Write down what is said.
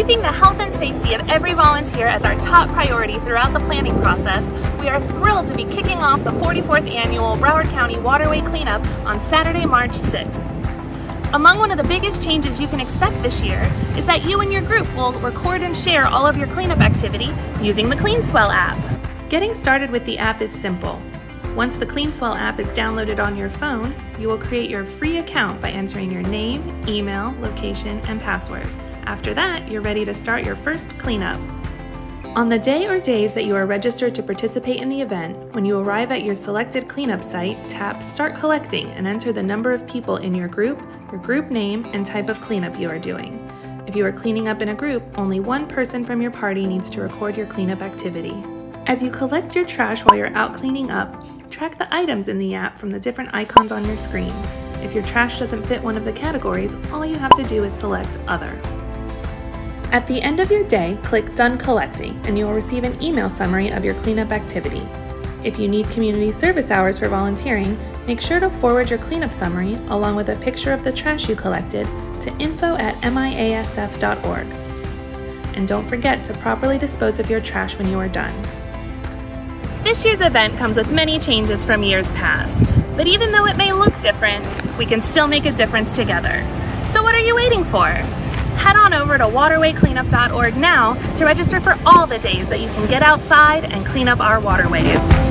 Keeping the health and safety of every volunteer as our top priority throughout the planning process, we are thrilled to be kicking off the 44th annual Broward County Waterway Cleanup on Saturday, March 6th. Among one of the biggest changes you can expect this year is that you and your group will record and share all of your cleanup activity using the CleanSwell app. Getting started with the app is simple. Once the CleanSwell app is downloaded on your phone, you will create your free account by entering your name, email, location, and password. After that, you're ready to start your first cleanup. On the day or days that you are registered to participate in the event, when you arrive at your selected cleanup site, tap Start Collecting and enter the number of people in your group, your group name, and type of cleanup you are doing. If you are cleaning up in a group, only one person from your party needs to record your cleanup activity. As you collect your trash while you're out cleaning up, track the items in the app from the different icons on your screen. If your trash doesn't fit one of the categories, all you have to do is select Other. At the end of your day, click Done Collecting and you will receive an email summary of your cleanup activity. If you need community service hours for volunteering, make sure to forward your cleanup summary along with a picture of the trash you collected to info at miasf.org. And don't forget to properly dispose of your trash when you are done. This year's event comes with many changes from years past, but even though it may look different, we can still make a difference together. So what are you waiting for? Head on over to waterwaycleanup.org now to register for all the days that you can get outside and clean up our waterways.